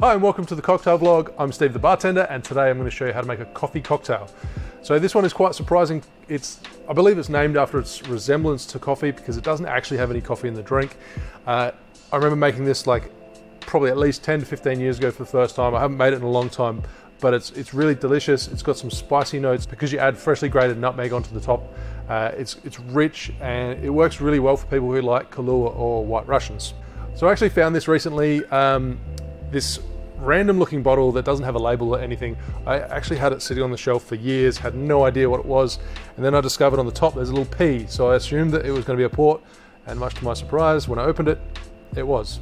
Hi and welcome to the cocktail vlog. I'm Steve the bartender and today I'm going to show you how to make a coffee cocktail. So this one is quite surprising. It's, I believe it's named after its resemblance to coffee because it doesn't actually have any coffee in the drink. Uh, I remember making this like probably at least 10 to 15 years ago for the first time. I haven't made it in a long time, but it's, it's really delicious. It's got some spicy notes because you add freshly grated nutmeg onto the top. Uh, it's, it's rich and it works really well for people who like Kahlua or White Russians. So I actually found this recently. Um, this random looking bottle that doesn't have a label or anything. I actually had it sitting on the shelf for years, had no idea what it was, and then I discovered on the top there's a little P, so I assumed that it was going to be a port, and much to my surprise, when I opened it, it was.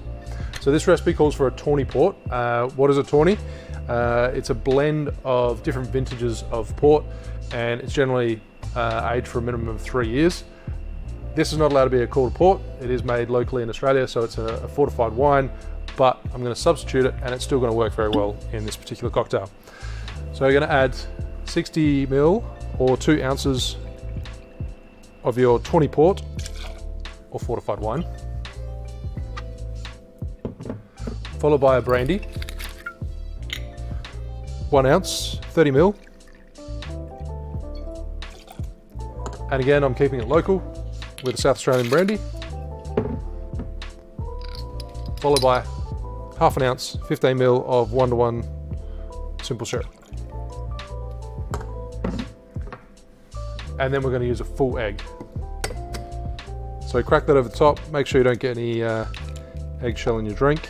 So this recipe calls for a tawny port. Uh, what is a tawny? Uh, it's a blend of different vintages of port, and it's generally uh, aged for a minimum of three years. This is not allowed to be a called port. It is made locally in Australia, so it's a, a fortified wine but I'm going to substitute it and it's still going to work very well in this particular cocktail. So we're going to add 60 ml or two ounces of your tawny port or fortified wine, followed by a brandy, one ounce, 30 ml. And again, I'm keeping it local with a South Australian brandy, followed by half an ounce, 15 ml of one to one simple syrup. And then we're going to use a full egg. So crack that over the top, make sure you don't get any uh, eggshell in your drink.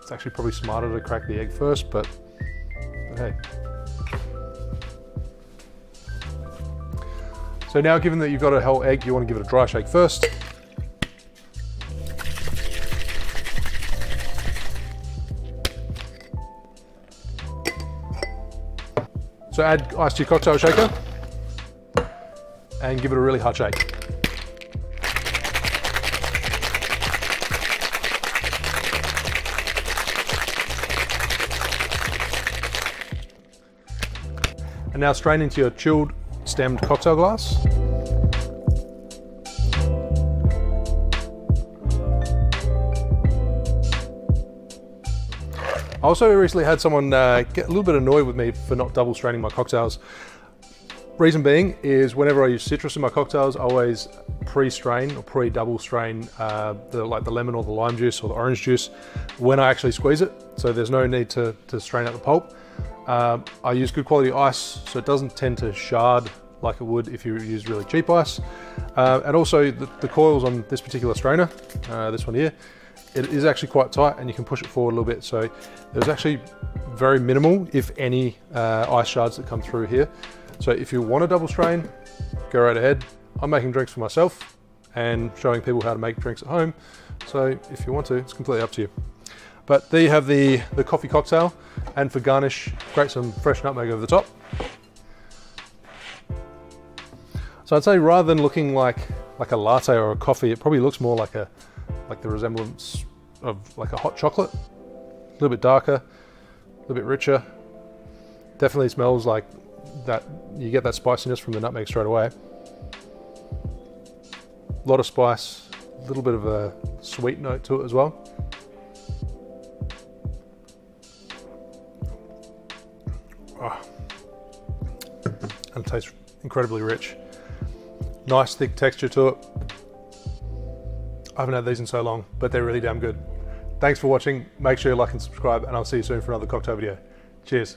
It's actually probably smarter to crack the egg first, but, but hey. So now given that you've got a whole egg, you want to give it a dry shake first. So add ice to your cocktail shaker and give it a really hard shake. And now strain into your chilled stemmed cocktail glass. I also recently had someone uh, get a little bit annoyed with me for not double straining my cocktails. Reason being is whenever I use citrus in my cocktails, I always pre-strain or pre-double strain uh, the like the lemon or the lime juice or the orange juice when I actually squeeze it. So there's no need to, to strain out the pulp. Um, I use good quality ice, so it doesn't tend to shard like it would if you use really cheap ice. Uh, and also the, the, coils on this particular strainer, uh, this one here, it is actually quite tight and you can push it forward a little bit. So there's actually very minimal, if any, uh, ice shards that come through here. So if you want a double strain, go right ahead. I'm making drinks for myself and showing people how to make drinks at home. So if you want to, it's completely up to you. But there you have the, the coffee cocktail. And for garnish, grate some fresh nutmeg over the top. So I'd say rather than looking like, like a latte or a coffee, it probably looks more like a, like the resemblance of like a hot chocolate. A little bit darker, a little bit richer. Definitely smells like that, you get that spiciness from the nutmeg straight away. A lot of spice, a little bit of a sweet note to it as well. Oh. And it tastes incredibly rich. Nice thick texture to it. I haven't had these in so long, but they're really damn good. Thanks for watching. Make sure you like and subscribe, and I'll see you soon for another cocktail video. Cheers.